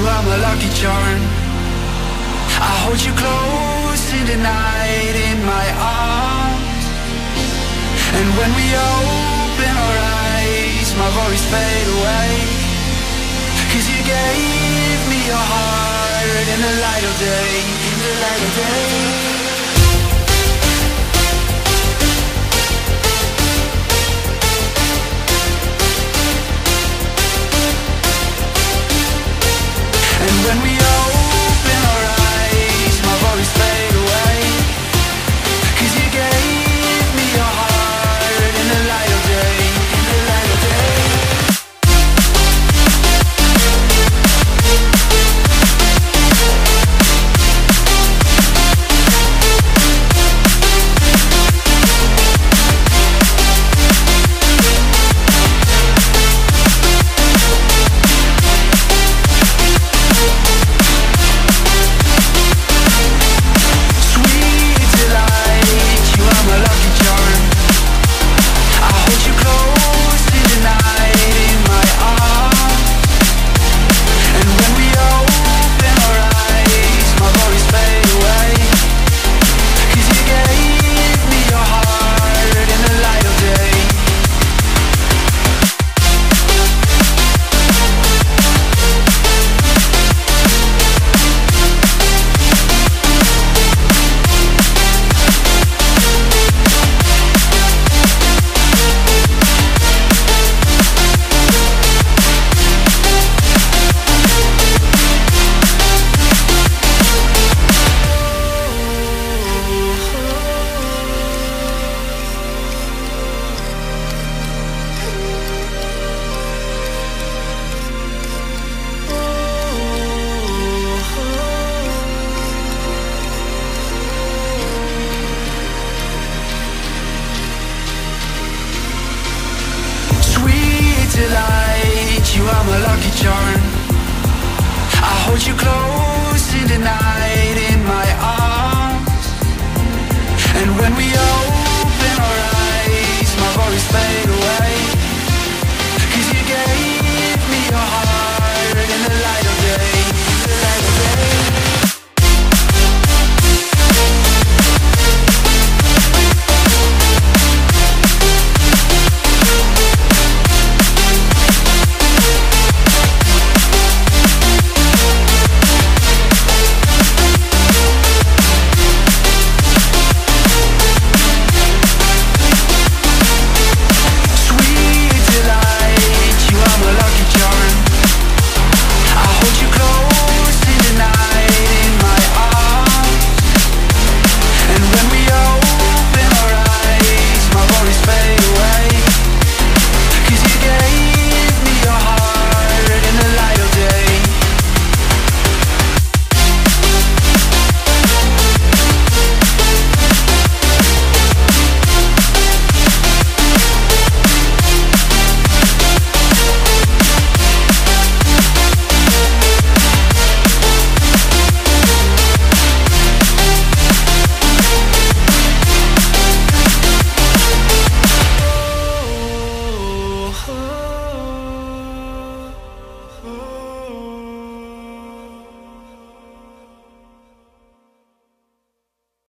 are my lucky charm. I hold you close in the night in my arms. And when we open our eyes My worries fade away. Cause you gave me your heart in the light of day In the light of day You are my lucky charm